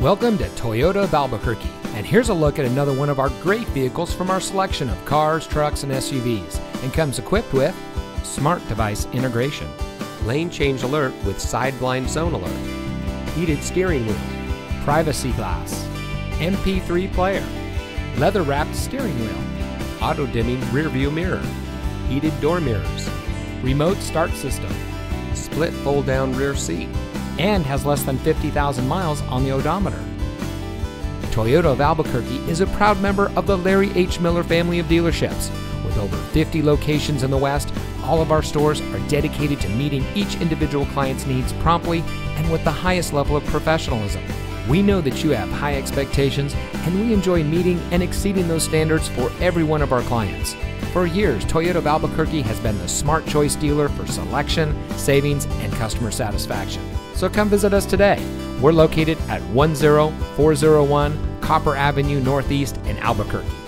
Welcome to Toyota of Albuquerque, and here's a look at another one of our great vehicles from our selection of cars, trucks, and SUVs, and comes equipped with smart device integration, lane change alert with side blind zone alert, heated steering wheel, privacy glass, MP3 player, leather wrapped steering wheel, auto dimming rear view mirror, heated door mirrors, remote start system, split fold down rear seat, and has less than 50,000 miles on the odometer. Toyota of Albuquerque is a proud member of the Larry H. Miller family of dealerships. With over 50 locations in the West, all of our stores are dedicated to meeting each individual client's needs promptly and with the highest level of professionalism. We know that you have high expectations, and we enjoy meeting and exceeding those standards for every one of our clients. For years, Toyota of Albuquerque has been the smart choice dealer for selection, savings, and customer satisfaction. So come visit us today. We're located at 10401 Copper Avenue Northeast in Albuquerque.